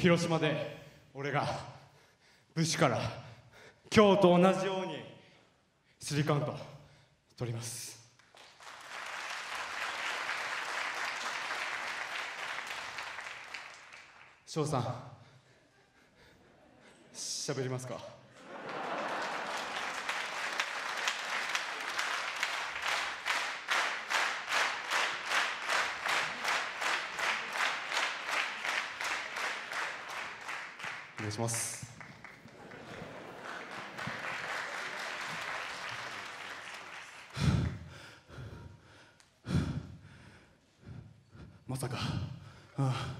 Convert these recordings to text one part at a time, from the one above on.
広島で俺が武士から今日と同じようにスリーカウント取ります。翔さん喋りますか？お願いします。まさか。あ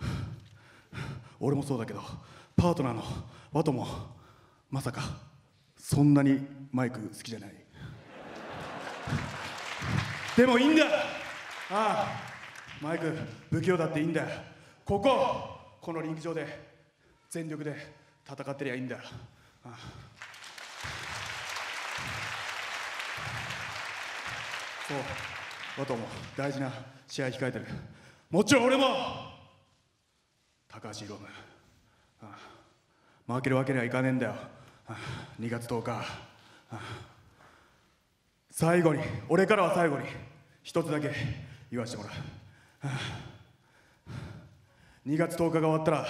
あ俺もそうだけどパートナーのワトもまさか。そんなにマイク好きじゃない。でもいいんだ。ああ。マイク不器用だっていいんだ。ここ。このリング上で全力で戦ってりゃいいんだ。ああ。そう。ワトも大事な試合控えてる。もちろん俺も高橋宏夢。ああ。負けるわけにはいかねえんだよ。ああ。2月10日。ああ。最後に俺からは最後に一つだけ言わせてもらう。ああ。2月10日が終わったら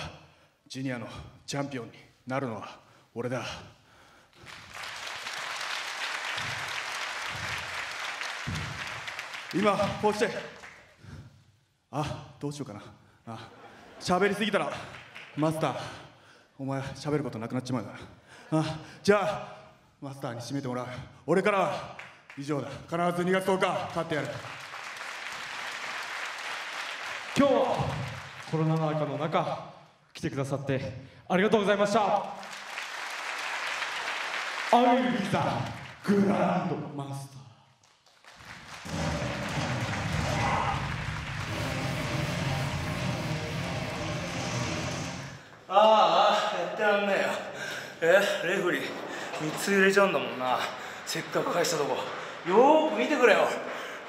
ジュニアのチャンピオンになるのは俺だ。今こうして。あどうしようかな。あ喋りすぎたらマスターお前喋ることなくなっちまうから。あじゃあマスターに締めてもらう。俺からは以上だ。必ず2月10日勝ってやる。今日はコロナ禍の中来てくださってありがとうございました。アウィルビザグランドマスター。ああやってらんねえよ。えレフリー3つ入れちゃうんだもんな。せっかく返したとこ。よーく見てくれよ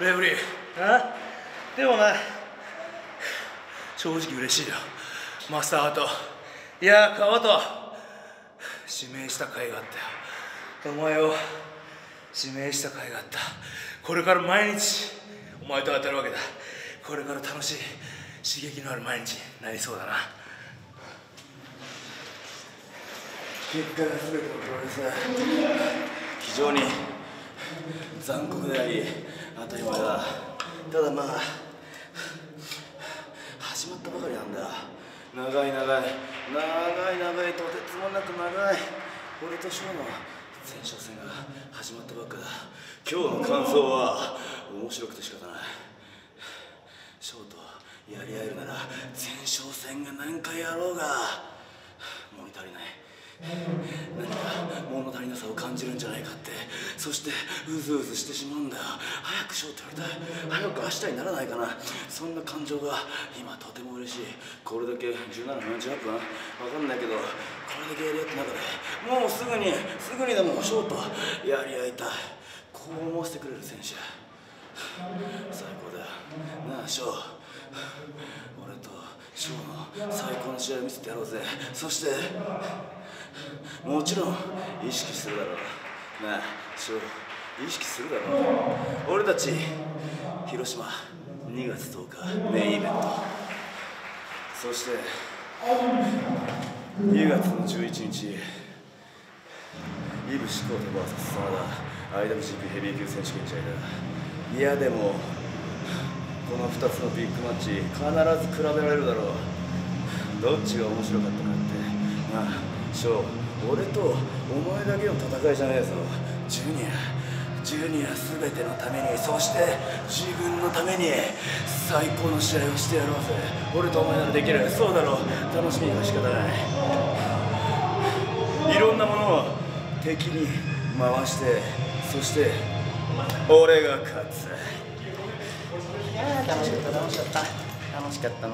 レフリー。あでもな正直嬉しいよ。マスターアートいや川と指名した甲斐があったよ。お前を。指名した甲斐があった。これから毎日お前と当たるわけだ。これから楽しい刺激のある毎日になりそうだな。結果が全てのプロレス。だ非常に残酷であり当たり前だ。ただまあ始まったばかりなんだ。長い長い。長い長い。とてつもなく長い。俺とショーの前哨戦が始まったばっかだ。今日の感想は面白くて仕方ない。ショーとやり合えるなら前哨戦が何回やろうが。物足りない。何か物足りなさを感じるんじゃないかって。そしてうずうずしてしまうんだよ。早くショートやりたい。早く明日にならないかな。そんな感情が今とても嬉しい。これだけ17分18分？わかんないけどこれだけやり合った中でもうすぐにすぐにでもショートやり合いたい。こう思わせてくれる選手。最高だなあショー。俺とショーの最高の試合を見せてやろうぜ。そしてもちろん意識するだろう。なあ。ショー意識するだろう。俺たち広島2月10日メインイベント。そして2月の11日イブシコート VS 真田 IWGP ヘビー級選手権試合だ。いやでもこの2つのビッグマッチ必ず比べられるだろう。どっちが面白かったかって。なあショー俺とお前だけの戦いじゃねえぞ。ジュニア。ジュニア全てのためにそして自分のために最高の試合をしてやろうぜ。俺とお前ならできる。そうだろう。楽しみは仕方ない。いろんなものを敵に回してそして俺が勝つ。いや楽しかった楽しかった。楽しかったな。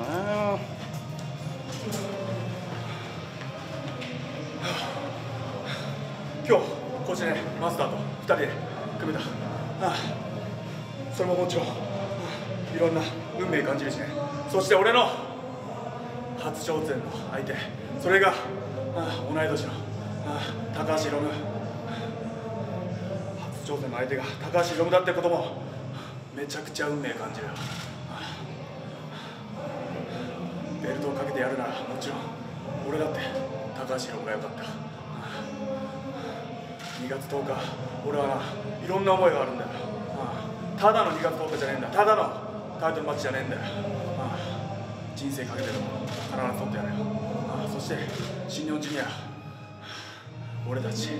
今日こうしてねマスターと2人で組めた。ああそれももちろん。ああいろんな運命感じるしね。そして俺の初挑戦の相手。それがああ同い年のああ高橋ロム。初挑戦の相手が高橋ロムだってこともめちゃくちゃ運命感じるベルトをかけてやるならもちろん俺だって高橋ロムが良かった。2月10日。俺はいろんな思いがあるんだよ。ああ。ただの2月10日じゃねえんだ。ただのタイトルマッチじゃねえんだよ。ああ。人生かけてでも必ず取ってやるよ。ああ。そして新日本ジュニア。俺たち。そう。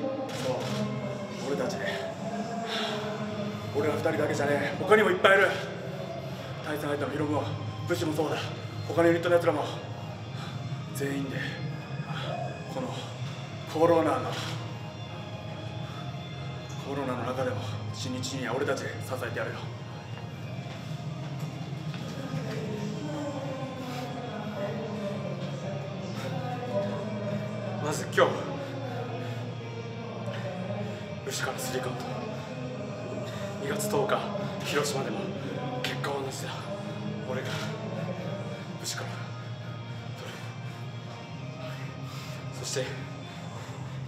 俺たち俺ら2人だけじゃねえ。他にもいっぱいいる。対戦相手のヒロムも。武士もそうだ。他のユニットのやつらも。全員で。このコロナのコロナの中でも新日には俺たち支えてやるよ。まず今日牛からスリカウント2月10日広島でも結果は同じだ。俺が牛から取る。そして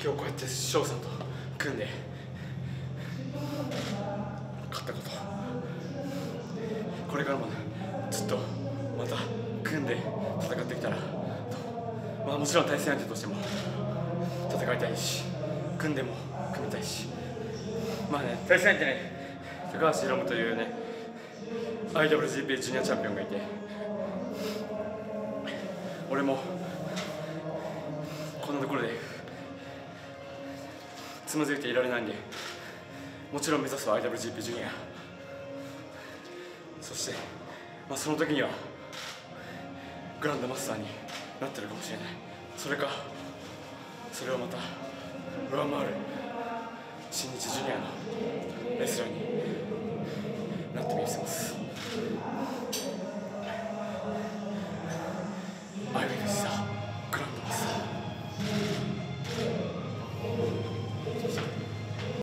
今日こうやって翔さんと組んでれからもずっとまた組んで戦ってきたらまあもちろん対戦相手としても戦いたいし組んでも組みたいしまあね対戦相手ね高橋宏夢というね IWGP ジュニアチャンピオンがいて俺もこんなところでつまずいていられないんでもちろん目指すは IWGP ジュニア。そして、まあ、その時にはグランドマスターになってるかもしれない。それかそれをまた上回る新日ジュニアのレスラーになってみせます。